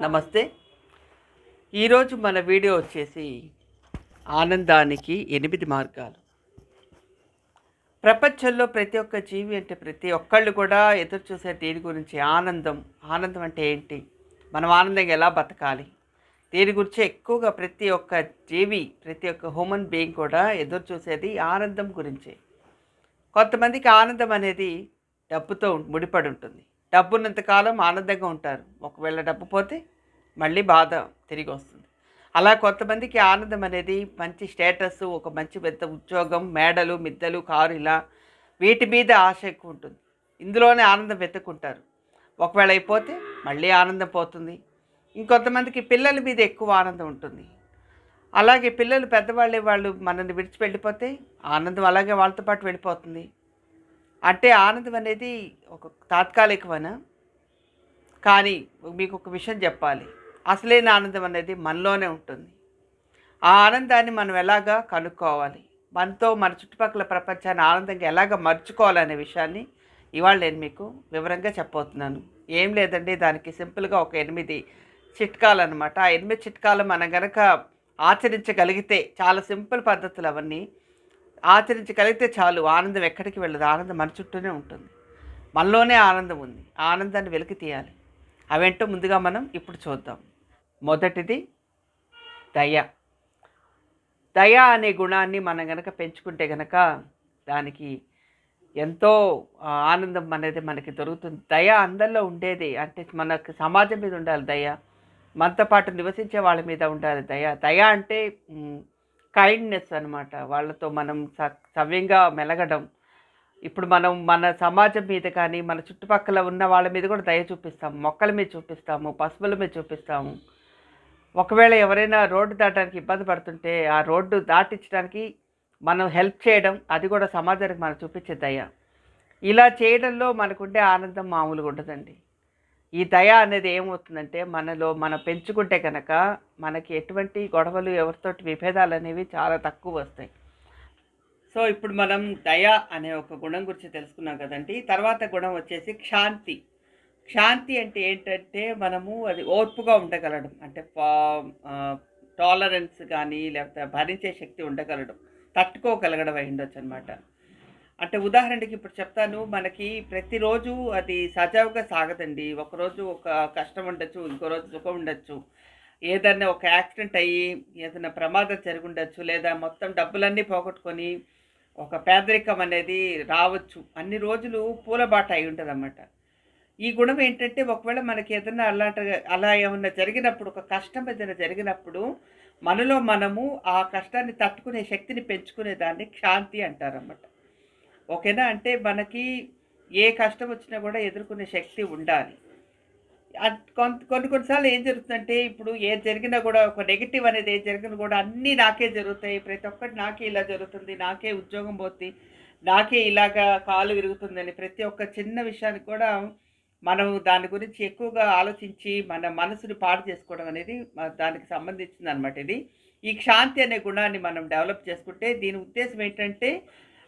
నమస్తే. ఈరోజు మన వీడియో వచ్చేసి ఆనందానికి ఎనిమిది మార్గాలు. ప్రపంచంలో ప్రతి ఒక్క జీవి అంటే ప్రతి ఒక్కళ్ళు కూడా ఎదురు చూసే దీని గురించి? ఆనందం. ఆనందం అంటే ఏంటి? మనం ఆనందంగా ఎలా బతకాలి? దీని గురించి ఎక్కువగా ప్రతి ఒక్క జీవి ప్రతి ఒక్క హ్యూమన్ బీయింగ్ కూడా ఎదురు చూసేది ఆనందం గురించే. కొంతమందికి ఆనందం అనేది డబ్బుతో ముడిపడి ఉంటుంది. డబ్బు ఉన్నంతకాలం ఆనందంగా ఉంటారు. ఒకవేళ డబ్బు పోతే మళ్ళీ బాధ తిరిగి వస్తుంది. అలా కొంతమందికి ఆనందం అనేది మంచి స్టేటస్ ఒక మంచి పెద్ద ఉద్యోగం మేడలు మిద్దలు కారు ఇలా వీటి మీద ఆశ ఎక్కువ ఉంటుంది. ఇందులోనే ఆనందం వెతుక్కుంటారు. ఒకవేళ అయిపోతే మళ్ళీ ఆనందం పోతుంది. ఇంకొంతమందికి పిల్లల మీద ఎక్కువ ఆనందం ఉంటుంది. అలాగే పిల్లలు పెద్దవాళ్ళే వాళ్ళు మనల్ని విడిచి వెళ్ళిపోతే ఆనందం అలాగే వాళ్ళతో పాటు వెళ్ళిపోతుంది. అంటే ఆనందం అనేది ఒక తాత్కాలికమైన? కానీ మీకు ఒక విషయం చెప్పాలి. అసలైన ఆనందం అనేది మనలోనే ఉంటుంది. ఆ ఆనందాన్ని మనం ఎలాగా కనుక్కోవాలి? మనతో మన చుట్టుపక్కల ప్రపంచాన్ని ఆనందంగా ఎలాగ మర్చుకోవాలనే విషయాన్ని ఇవాళ నేను మీకు వివరంగా చెప్పబోతున్నాను. ఏం లేదండి దానికి సింపుల్గా ఒక ఎనిమిది చిట్కాలు అనమాట ఆ ఎనిమిది చిట్కాలు మనం గనక ఆచరించగలిగితే చాలా సింపుల్ పద్ధతులు అవన్నీ. ఆచరించగలిగితే చాలు ఆనందం ఎక్కడికి వెళ్ళదు. ఆనందం మన చుట్టూనే ఉంటుంది. మనలోనే ఆనందం ఉంది. ఆనందాన్ని వెలికి తీయాలి. అవేంటో ముందుగా మనం ఇప్పుడు చూద్దాం. మొదటిది దయ. దయ అనే గుణాన్ని మనం గనక పెంచుకుంటే గనక దానికి ఎంతో ఆనందం అనేది మనకి దొరుకుతుంది. దయ అందరిలో ఉండేది. అంటే మనకు సమాజం మీద ఉండాలి దయ. మనతో పాటు నివసించే వాళ్ళ మీద ఉండాలి దయ. దయ అంటే కైండ్నెస్ అనమాట వాళ్ళతో మనం స సవ్యంగా మెలగడం. ఇప్పుడు మనం మన సమాజం మీద కానీ మన చుట్టుపక్కల ఉన్న వాళ్ళ మీద కూడా దయ చూపిస్తాము మొక్కల మీద చూపిస్తాము పశువుల మీద చూపిస్తాము. ఒకవేళ ఎవరైనా రోడ్డు దాటడానికి ఇబ్బంది పడుతుంటే ఆ రోడ్డు దాటించడానికి మనం హెల్ప్ చేయడం అది కూడా సమాజానికి మనం చూపించే దయ. ఇలా చేయడంలో మనకుండే ఆనందం మామూలుగా ఉండదండి. ఈ దయ అనేది ఏమవుతుందంటే మనలో మనం పెంచుకుంటే కనుక మనకి ఎటువంటి గొడవలు ఎవరితోటి విభేదాలు అనేవి చాలా తక్కువ వస్తాయి. సో ఇప్పుడు మనం దయ అనే ఒక గుణం గురించి తెలుసుకున్నాం కదండి. తర్వాత గుణం వచ్చేసి క్షాంతి. క్షాంతి అంటే ఏంటంటే మనము అది ఓర్పుగా ఉండగలడం. అంటే టాలరెన్స్ కానీ లేకపోతే భరించే శక్తి ఉండగలడం. తట్టుకోగలగడం అయి ఉండొచ్చు అనమాట అంటే ఉదాహరణకి ఇప్పుడు చెప్తాను మనకి ప్రతిరోజు అది సజావుగా సాగదండి. ఒకరోజు ఒక కష్టం ఉండొచ్చు ఇంకో రోజు సుఖం ఉండొచ్చు. ఏదన్నా ఒక యాక్సిడెంట్ అయ్యి ఏదైనా ప్రమాదం జరిగి ఉండొచ్చు లేదా మొత్తం డబ్బులన్నీ పోగొట్టుకొని ఒక పేదరికం అనేది రావచ్చు. అన్ని రోజులు పూలబాట అయి ఉంటుంది ఈ గుణం ఏంటంటే ఒకవేళ మనకి ఏదైనా అలాంటి అలా ఏమన్నా జరిగినప్పుడు ఒక కష్టం ఏదైనా జరిగినప్పుడు మనలో మనము ఆ కష్టాన్ని తట్టుకునే శక్తిని పెంచుకునే దాన్ని క్షాంతి అంటారన్నమాట. ఓకేనా? అంటే మనకి ఏ కష్టం వచ్చినా కూడా ఎదుర్కొనే శక్తి ఉండాలి. కొంత కొన్ని కొన్నిసార్లు ఏం జరుగుతుందంటే ఇప్పుడు ఏది జరిగినా కూడా ఒక నెగిటివ్ అనేది ఏది జరిగినా కూడా అన్నీ నాకే జరుగుతాయి. ప్రతి ఒక్కటి నాకే ఇలా జరుగుతుంది నాకే ఉద్యోగం పోతుంది నాకే ఇలాగా కాలు విరుగుతుందని ప్రతి ఒక్క చిన్న విషయానికి కూడా మనం దాని గురించి ఎక్కువగా ఆలోచించి మన మనసుని పాడు చేసుకోవడం అనేది దానికి సంబంధించింది అనమాట ఇది. ఈ క్షాంతి అనే గుణాన్ని మనం డెవలప్ చేసుకుంటే దీని ఉద్దేశం ఏంటంటే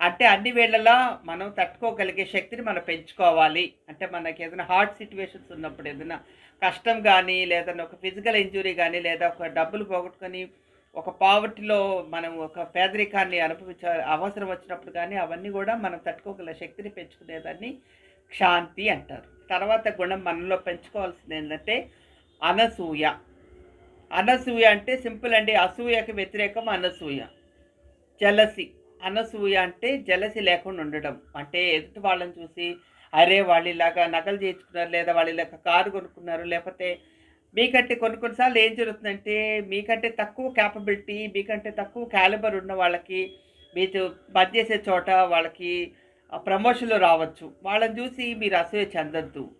అంటే అన్ని వేళలా మనం తట్టుకోగలిగే శక్తిని మనం పెంచుకోవాలి. అంటే మనకి ఏదైనా హార్ట్ సిచ్యువేషన్స్ ఉన్నప్పుడు ఏదైనా కష్టం కానీ లేదా ఒక ఫిజికల్ ఇంజురీ కానీ లేదా ఒక డబ్బులు పోగొట్టుకొని ఒక పావర్టీలో మనం ఒక పేదరికాన్ని అనుభవించ అవసరం వచ్చినప్పుడు కానీ అవన్నీ కూడా మనం తట్టుకోగల శక్తిని పెంచుకునేదాన్ని క్షాంతి అంటారు. తర్వాత గుణం మనలో పెంచుకోవాల్సింది ఏంటంటే అనసూయ. అనసూయ అంటే సింపుల్ అండి అసూయకి వ్యతిరేకం అనసూయ. జలసి. అనసూయ అంటే జలసి లేకుండా ఉండడం. అంటే ఎదుటి వాళ్ళని చూసి అరే వాళ్ళు ఇలాగా నగలు చేయించుకున్నారు లేదా వాళ్ళు ఇలాగ కారు కొనుక్కున్నారు లేకపోతే మీకంటే కొన్ని కొన్నిసార్లు ఏం జరుగుతుందంటే మీకంటే తక్కువ క్యాపబిలిటీ మీకంటే తక్కువ క్యాలిబర్ ఉన్న వాళ్ళకి మీరు పనిచేసే చోట వాళ్ళకి ప్రమోషన్లు రావచ్చు. వాళ్ళని చూసి మీరు అసూయ చెందొద్దు.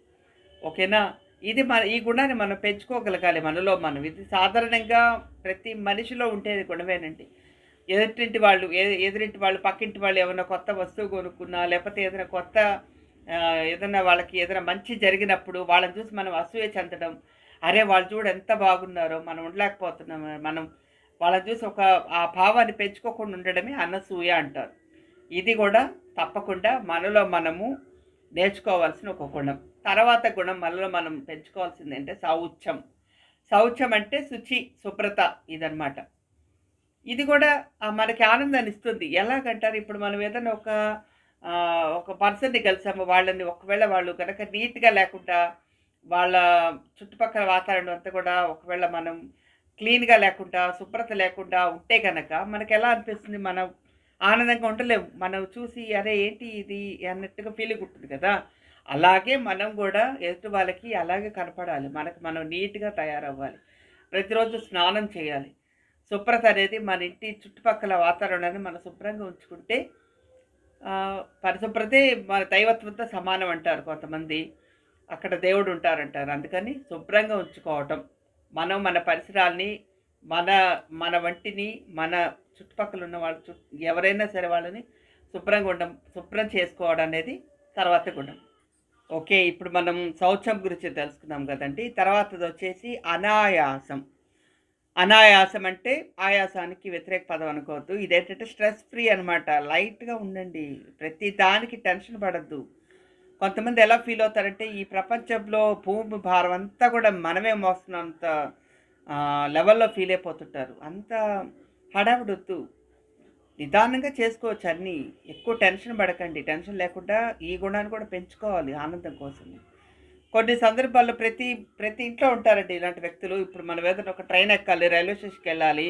ఓకేనా? ఇది మన ఈ గుణాన్ని మనం పెంచుకోగలగాలి మనలో మనం. ఇది సాధారణంగా ప్రతి మనిషిలో ఉండేది గుణమేనండి. ఎదుటింటి వాళ్ళు ఎదురింటి వాళ్ళు పక్కింటి వాళ్ళు ఏమైనా కొత్త వస్తువు కొనుక్కున్నా లేకపోతే ఏదైనా కొత్త ఏదైనా వాళ్ళకి ఏదైనా మంచి జరిగినప్పుడు వాళ్ళని చూసి మనం అసూయ చెందడం అరే వాళ్ళు చూడు ఎంత బాగున్నారో మనం ఉండలేకపోతున్నాం మనం వాళ్ళని చూసి ఒక ఆ భావాన్ని పెంచుకోకుండా ఉండడమే అన్నసూయ అంటారు. ఇది కూడా తప్పకుండా మనలో మనము నేర్చుకోవాల్సిన ఒక గుణం. తర్వాత గుణం మనలో మనం పెంచుకోవాల్సింది అంటే సౌచ్యం శౌచం అంటే శుచి శుభ్రత ఇదనమాట ఇది కూడా మనకి ఆనందాన్ని ఇస్తుంది. ఎలాగంటారు? ఇప్పుడు మనం ఏదైనా ఒక ఒక పర్సన్ని కలిసాము వాళ్ళని ఒకవేళ వాళ్ళు కనుక నీట్గా లేకుండా వాళ్ళ చుట్టుపక్కల వాతావరణం అంతా కూడా ఒకవేళ మనం క్లీన్గా లేకుండా శుభ్రత లేకుండా ఉంటే కనుక మనకి ఎలా అనిపిస్తుంది? మనం ఆనందంగా ఉండలేము మనం చూసి అరే ఏంటి ఇది? అన్నట్టుగా ఫీలింగ్ ఉంటుంది కదా. అలాగే మనం కూడా ఎదుటి వాళ్ళకి అలాగే కనపడాలి. మనకు మనం నీట్గా తయారవ్వాలి. ప్రతిరోజు స్నానం చేయాలి. శుభ్రత అనేది మన ఇంటి చుట్టుపక్కల వాతావరణాన్ని మనం శుభ్రంగా ఉంచుకుంటే పరిశుభ్రతే మన దైవత్వంతో సమానం అంటారు కొంతమంది. అక్కడ దేవుడు ఉంటారంటారు. అందుకని శుభ్రంగా ఉంచుకోవటం. మనం మన పరిసరాల్ని మన మన వంటిని మన చుట్టుపక్కల ఉన్న వాళ్ళ చుట్టూ ఎవరైనా సరే వాళ్ళని శుభ్రంగా ఉండడం శుభ్రం చేసుకోవడం అనేది తర్వాత గుణం. ఓకే ఇప్పుడు మనం శౌచం గురించి తెలుసుకున్నాం కదండి. తర్వాతది వచ్చేసి అనాయాసం. అనాయాసం అంటే ఆయాసానికి వ్యతిరేక పదం అనుకోవద్దు. ఇదేంటంటే స్ట్రెస్ ఫ్రీ అనమాట లైట్గా ఉండండి. ప్రతి దానికి టెన్షన్ పడద్దు. కొంతమంది ఎలా ఫీల్ అవుతారంటే ఈ ప్రపంచంలో భూమి భారం అంతా కూడా మనమే మోస్తున్నంత లెవెల్లో ఫీల్ అయిపోతుంటారు. అంత హడావిడొద్దు. నిదానంగా చేసుకోవచ్చు అన్నీ. ఎక్కువ టెన్షన్ పడకండి. టెన్షన్ లేకుండా ఈ గుణాన్ని కూడా పెంచుకోవాలి ఆనందం కోసం కొన్ని సందర్భాల్లో ప్రతి ప్రతి ఇంట్లో ఉంటారండి ఇలాంటి వ్యక్తులు. ఇప్పుడు మనం ఏదైనా ఒక ట్రైన్ ఎక్కాలి రైల్వే స్టేషన్కి వెళ్ళాలి.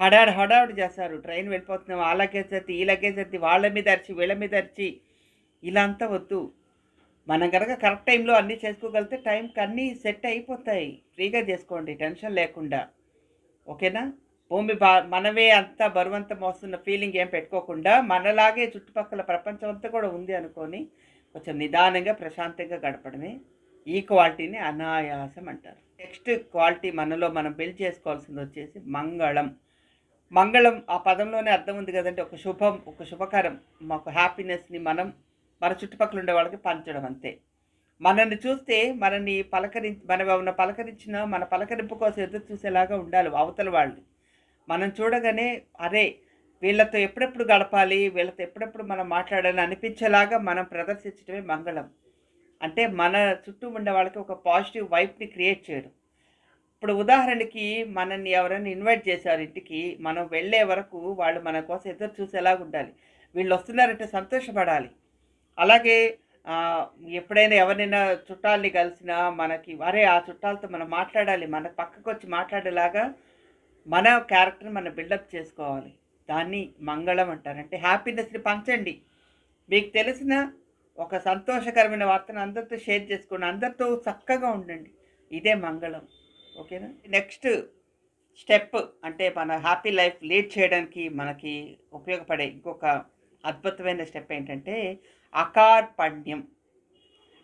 హడాడు హడావుడు చేస్తారు. ట్రైన్ వెళ్ళిపోతున్నాం ఆ లగేజ్ ఎత్తి ఈ లగేజ్ ఎత్తి వాళ్ళ మీద అరిచి వీళ్ళ మీద అరిచి. ఇలా అంతా వద్దు. మనం కనుక కరెక్ట్ టైంలో అన్నీ చేసుకోగలిగితే టైంకి అన్నీ సెట్ అయిపోతాయి. ఫ్రీగా చేసుకోండి టెన్షన్ లేకుండా. ఓకేనా? భూమి బా మనమే అంతా బరువంతా మోస్తున్న ఫీలింగ్ ఏం పెట్టుకోకుండా మనలాగే చుట్టుపక్కల ప్రపంచం అంతా కూడా ఉంది అనుకొని కొంచెం నిదానంగా ప్రశాంతంగా గడపడమే. ఈ క్వాలిటీని అనాయాసం అంటారు. నెక్స్ట్ క్వాలిటీ మనలో మనం బిల్డ్ చేసుకోవాల్సింది వచ్చేసి మంగళం. మంగళం ఆ పదంలోనే అర్థం ఉంది కదంటే ఒక శుభం ఒక శుభకరం. మాకు హ్యాపీనెస్ని మనం మన చుట్టుపక్కల ఉండే వాళ్ళకి పంచడం అంతే. మనల్ని చూస్తే మనల్ని పలకరి మనం ఉన్న పలకరించిన మన పలకరింపు కోసం ఎదురు చూసేలాగా ఉండాలి అవతల వాళ్ళు మనం చూడగానే అరే వీళ్ళతో ఎప్పుడెప్పుడు గడపాలి వీళ్ళతో ఎప్పుడెప్పుడు మనం మాట్లాడాలని అనిపించేలాగా మనం ప్రదర్శించడమే మంగళం. అంటే మన చుట్టూ ఉండే వాళ్ళకి ఒక పాజిటివ్ వైబ్ని క్రియేట్ చేయడం. ఇప్పుడు ఉదాహరణకి మనల్ని ఎవరైనా ఇన్వైట్ చేశారు ఇంటికి మనం వెళ్ళే వరకు వాళ్ళు మన కోసం ఎదురు చూసేలాగా ఉండాలి. వీళ్ళు వస్తున్నారంటే సంతోషపడాలి. అలాగే ఎప్పుడైనా ఎవరైనా చుట్టాలని కలిసినా మనకి అరే ఆ చుట్టాలతో మనం మాట్లాడాలి మన పక్కకు వచ్చి మాట్లాడేలాగా మన క్యారెక్టర్ మనం బిల్డప్ చేసుకోవాలి. దాన్ని మంగళం అంటారు. అంటే హ్యాపీనెస్ని పంచండి. మీకు తెలిసిన ఒక సంతోషకరమైన వార్తను అందరితో షేర్ చేసుకోండి అందరితో చక్కగా ఉండండి. ఇదే మంగళం. ఓకేనా? నెక్స్ట్ స్టెప్ అంటే మన హ్యాపీ లైఫ్ లీడ్ చేయడానికి మనకి ఉపయోగపడే ఇంకొక అద్భుతమైన స్టెప్ ఏంటంటే అకార్పణ్యం.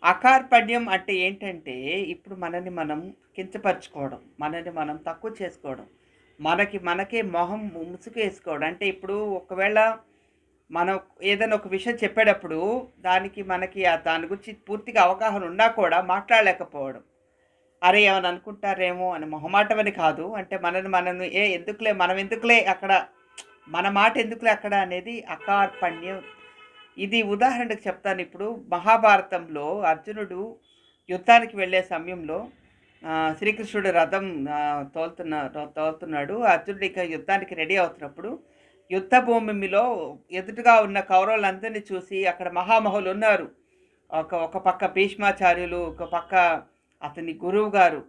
అకార్పణ్యం అంటే ఏంటంటే ఇప్పుడు మనని మనం కించపరచుకోవడం మనని మనం తక్కువ చేసుకోవడం మనకి మనకే మొహం ముసుగు వేసుకోవడం. అంటే ఇప్పుడు ఒకవేళ మనం ఏదైనా ఒక విషయం చెప్పేటప్పుడు దానికి మనకి ఆ దాని గురించి పూర్తిగా అవగాహన ఉన్నా కూడా మాట్లాడలేకపోవడం. అరే ఏమని అనుకుంటారేమో అని మొహమాటం అని కాదు. అంటే మనని మనను ఏ ఎందుకులే మనం ఎందుకులే అక్కడ మన మాట ఎందుకులే అక్కడ అనేది అకార్పణ్యం. ఇది ఉదాహరణకు చెప్తాను. ఇప్పుడు మహాభారతంలో అర్జునుడు యుద్ధానికి వెళ్ళే సమయంలో శ్రీకృష్ణుడు రథం తోలుతున్న తోలుతున్నాడు. అర్జునుడు ఇక యుద్ధానికి రెడీ అవుతున్నప్పుడు యుద్ధ భూమిలో ఎదుటిగా ఉన్న కౌరవులందరినీ చూసి అక్కడ మహామహులు ఉన్నారు ఒక ఒక పక్క భీష్మాచార్యులు ఒక పక్క అతని గురువు గారు.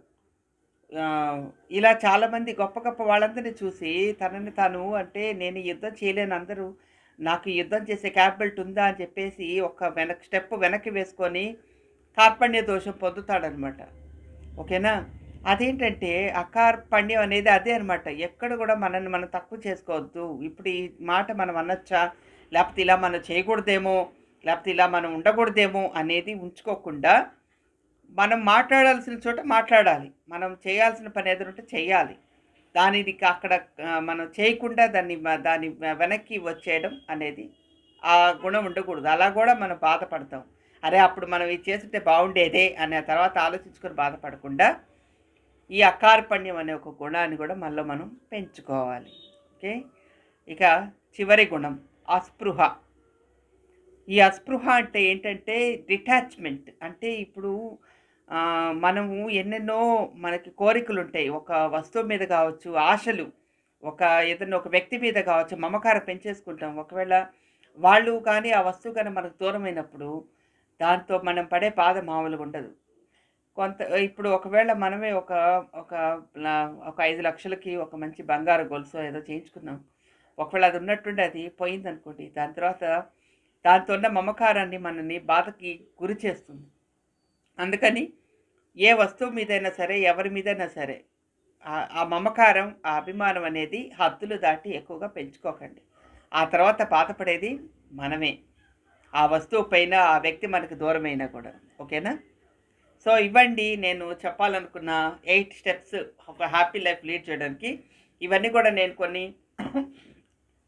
ఇలా చాలామంది గొప్ప గొప్ప వాళ్ళందరినీ చూసి తనని తాను అంటే నేను యుద్ధం చేయలేను అందరూ నాకు యుద్ధం చేసే క్యాపబిలిటీ ఉందా అని చెప్పేసి ఒక వెనక్ స్టెప్ వెనక్కి వేసుకొని కార్పణ్య దోషం పొందుతాడనమాట ఓకేనా? అదేంటంటే అకార్పణ్యం అనేది అదే అనమాట ఎక్కడ కూడా మనల్ని మనం తక్కువ చేసుకోవద్దు. ఇప్పుడు ఈ మాట మనం అనొచ్చా? లేకపోతే ఇలా మనం చేయకూడదేమో? లేకపోతే ఇలా మనం ఉండకూడదేమో? అనేది ఉంచుకోకుండా మనం మాట్లాడాల్సిన చోట మాట్లాడాలి. మనం చేయాల్సిన పని ఎదురుంటే చేయాలి. దానిని అక్కడ మనం చేయకుండా దాన్ని దాన్ని వెనక్కి వచ్చేయడం అనేది ఆ గుణం ఉండకూడదు. అలా కూడా మనం బాధపడతాం. అరే అప్పుడు మనం ఇది చేస్తుంటే బాగుండేదే అనే తర్వాత ఆలోచించుకొని బాధపడకుండా ఈ అకార్పణ్యం అనే ఒక గుణాన్ని కూడా మళ్ళీ మనం పెంచుకోవాలి. ఓకే? ఇక చివరి గుణం అస్పృహ. ఈ అస్పృహ అంటే ఏంటంటే డిటాచ్మెంట్. అంటే ఇప్పుడు మనము ఎన్నెన్నో మనకి కోరికలు ఉంటాయి. ఒక వస్తువు మీద కావచ్చు ఆశలు ఒక ఏదైనా ఒక వ్యక్తి మీద కావచ్చు మమకారం పెంచేసుకుంటాం. ఒకవేళ వాళ్ళు కానీ ఆ వస్తువు కానీ మనకు దూరమైనప్పుడు దాంతో మనం పడే బాధ మామూలుగా ఉండదు. కొంత ఇప్పుడు ఒకవేళ మనమే ఒక ఒక ఒక ఐదు లక్షలకి ఒక మంచి బంగారు గొలుసు ఏదో చేయించుకున్నాం. ఒకవేళ అది ఉన్నట్టుండి అది పోయింది అనుకోండి దాని తర్వాత దాంతో ఉన్న మమకారాన్ని మనని బాధకి గురి చేస్తుంది. అందుకని ఏ వస్తువు మీదైనా సరే ఎవరి మీదైనా సరే ఆ- ఆ మమకారం ఆ అభిమానం అనేది హద్దులు దాటి ఎక్కువగా పెంచుకోకండి. ఆ తర్వాత బాధపడేది మనమే. ఆ వస్తువు పైన ఆ వ్యక్తి మనకు దూరమైనా కూడా. ఓకేనా? సో ఇవ్వండి నేను చెప్పాలనుకున్న ఎయిట్ స్టెప్స్ ఒక హ్యాపీ లైఫ్ లీడ్ చేయడానికి. ఇవన్నీ కూడా నేను కొన్ని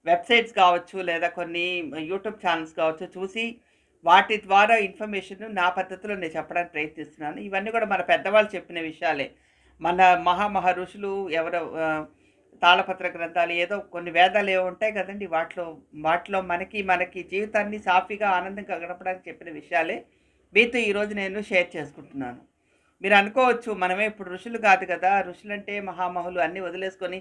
వెబ్సైట్స్ కావచ్చు లేదా కొన్ని యూట్యూబ్ ఛానల్స్ కావచ్చు చూసి వాటి ద్వారా ఇన్ఫర్మేషన్ నా పద్ధతిలో నేను చెప్పడానికి ప్రయత్నిస్తున్నాను. ఇవన్నీ కూడా మన పెద్దవాళ్ళు చెప్పిన విషయాలే. మన మహామహా ఋషులు ఎవరో తాళపత్ర గ్రంథాలు ఏదో కొన్ని వేదాలు ఏవో ఉంటాయి కదండి వాటిలో వాటిలో మనకి మనకి జీవితాన్ని సాఫీగా ఆనందంగా గడపడానికి చెప్పిన విషయాలే. మీతో ఈరోజు నేను షేర్ చేసుకుంటున్నాను. మీరు అనుకోవచ్చు మనమే ఇప్పుడు ఋషులు కాదు కదా ఋషులంటే మహామహులు అన్నీ వదిలేసుకొని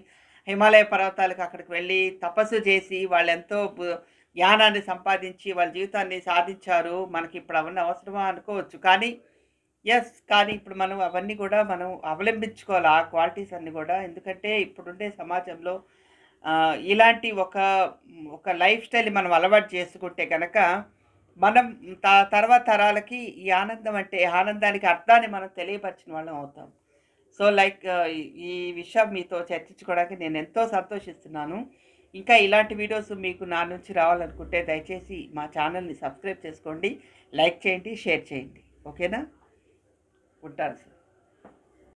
హిమాలయ పర్వతాలకు అక్కడికి వెళ్ళి తపస్సు చేసి వాళ్ళు ఎంతో జ్ఞానాన్ని సంపాదించి వాళ్ళ జీవితాన్ని సాధించారు. మనకి ఇప్పుడు అవన్నీ అవసరమా అనుకోవచ్చు. కానీ ఎస్ కానీ ఇప్పుడు మనం అవన్నీ కూడా మనం అవలంబించుకోవాలి. ఆ క్వాలిటీస్ అన్నీ కూడా. ఎందుకంటే ఇప్పుడుండే సమాజంలో ఇలాంటి ఒక ఒక లైఫ్ స్టైల్ మనం అలవాటు చేసుకుంటే కనుక మనం త- తర్వాత తరాలకి ఈ ఆనందం అంటే ఆనందానికి అర్థాన్ని మనం తెలియపరిచిన వాళ్ళం అవుతాం. సో లైక్ ఈ విషయం మీతో చర్చించుకోవడానికి నేను ఎంతో సంతోషిస్తున్నాను. ఇంకా ఇలాంటి వీడియోస్ మీకు నా నుంచి రావాలనుకుంటే దయచేసి మా ఛానల్ని సబ్స్క్రైబ్ చేసుకోండి లైక్ చేయండి షేర్ చేయండి. ఓకేనా? ఉంటాను సార్.